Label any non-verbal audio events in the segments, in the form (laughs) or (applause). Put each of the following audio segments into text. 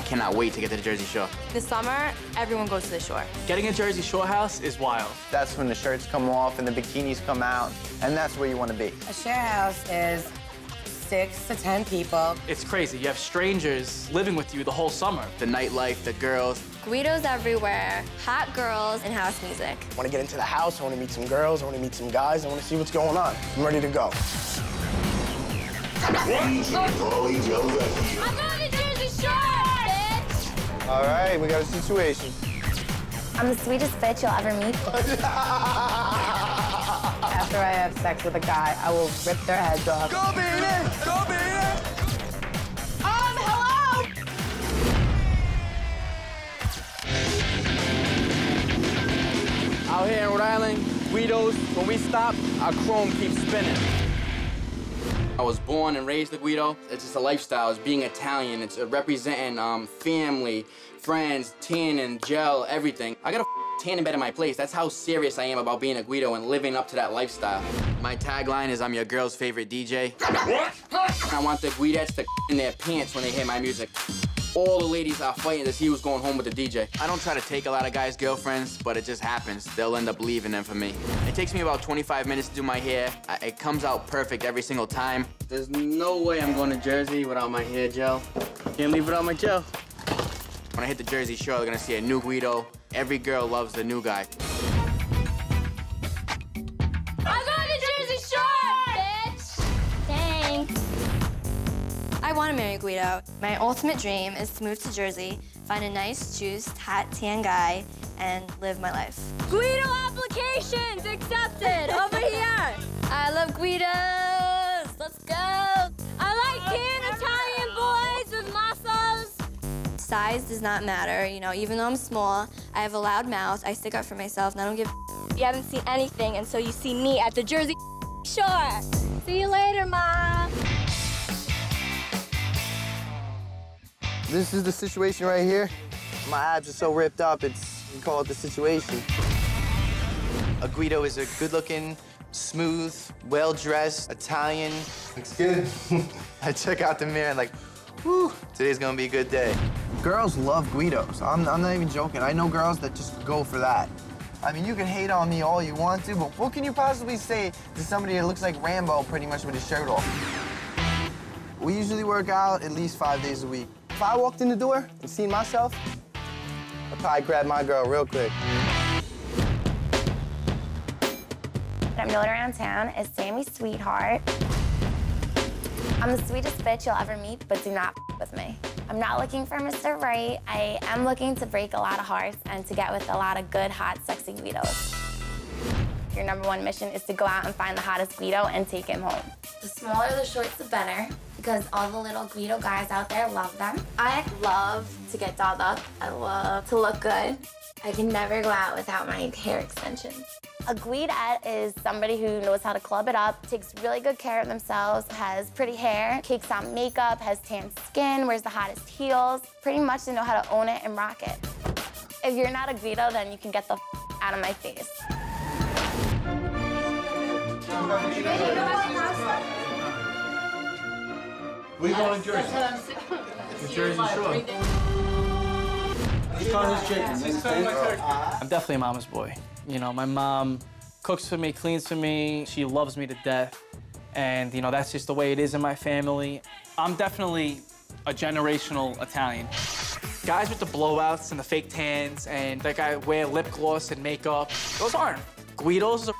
I cannot wait to get to the Jersey Shore. This summer, everyone goes to the shore. Getting a Jersey Shore house is wild. That's when the shirts come off and the bikinis come out, and that's where you want to be. A share house is six to 10 people. It's crazy. You have strangers living with you the whole summer. The nightlife, the girls. Guidos everywhere, hot girls, and house music. I want to get into the house. I want to meet some girls. I want to meet some guys. I want to see what's going on. I'm ready to go. I'm going to Jersey Shore, bitch! All right, we got a situation. I'm the sweetest bitch you'll ever meet. (laughs) After I have sex with a guy, I will rip their heads off. Go, baby! Go, baby! Um, hello? Out here in Rhode Island, Guidos, when we stop, our chrome keeps spinning. I was born and raised a Guido. It's just a lifestyle. It's being Italian. It's representing um, family, friends, tan and gel, everything. I got a tanning bed in my place. That's how serious I am about being a Guido and living up to that lifestyle. My tagline is I'm your girl's favorite DJ. I want the Guidettes to (laughs) in their pants when they hear my music. All the ladies are fighting to he was going home with the DJ. I don't try to take a lot of guys' girlfriends, but it just happens. They'll end up leaving them for me. It takes me about 25 minutes to do my hair. I, it comes out perfect every single time. There's no way I'm going to Jersey without my hair gel. Can't leave without my gel. When I hit the Jersey Shore, they're gonna see a new Guido. Every girl loves the new guy. Want to marry Guido. My ultimate dream is to move to Jersey, find a nice, juiced, hot, tan guy, and live my life. Guido applications accepted over here. I love Guidos. Let's go. I like tan Italian boys with muscles. Size does not matter. You know, even though I'm small, I have a loud mouth. I stick up for myself, and I don't give. You haven't seen anything until you see me at the Jersey (laughs) Shore. See you later, Mom. This is the situation right here. My abs are so ripped up, it's, you call it the situation. A Guido is a good-looking, smooth, well-dressed Italian. Looks good. (laughs) I check out the mirror and like, whew, today's gonna be a good day. Girls love Guidos. I'm, I'm not even joking. I know girls that just go for that. I mean, you can hate on me all you want to, but what can you possibly say to somebody that looks like Rambo pretty much with his shirt off? We usually work out at least five days a week. If I walked in the door and seen myself, I'd probably grab my girl real quick. I'm known around town as Sammy Sweetheart. I'm the sweetest bitch you'll ever meet, but do not with me. I'm not looking for Mr. Right. I am looking to break a lot of hearts and to get with a lot of good, hot, sexy Guidos. Your number one mission is to go out and find the hottest Guido and take him home. The smaller the shorts, the better, because all the little Guido guys out there love them. I love to get dolled up. I love to look good. I can never go out without my hair extensions. A Guidette is somebody who knows how to club it up, takes really good care of themselves, has pretty hair, cakes on makeup, has tan skin, wears the hottest heels. Pretty much they know how to own it and rock it. If you're not a Guido, then you can get the out of my face. We going to Jersey. The Jersey Shore. I'm definitely a mama's boy. You know, my mom cooks for me, cleans for me. She loves me to death. And, you know, that's just the way it is in my family. I'm definitely a generational Italian. Guys with the blowouts and the fake tans and that guy wear lip gloss and makeup, those aren't Guidos.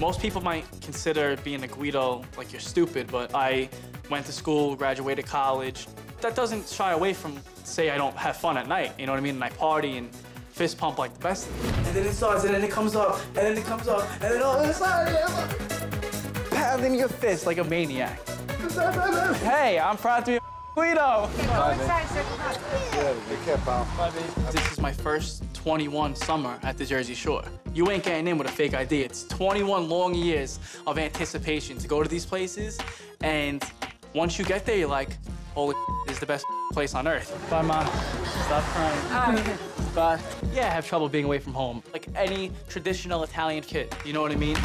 Most people might consider being a Guido like you're stupid, but I went to school, graduated college. That doesn't shy away from say I don't have fun at night, you know what I mean? And I party and fist pump like the best. And then it starts, and then it comes up, and then it comes up, and then all this pounding your fist like a maniac. (laughs) hey, I'm proud to be a Guido. This is my first 21 summer at the Jersey Shore. You ain't getting in with a fake ID. It's 21 long years of anticipation to go to these places, and once you get there, you're like, holy this (laughs) is the best (laughs) place on earth. Bye, Mom. Stop crying. Bye. Yeah, I have trouble being away from home. Like any traditional Italian kid, you know what I mean?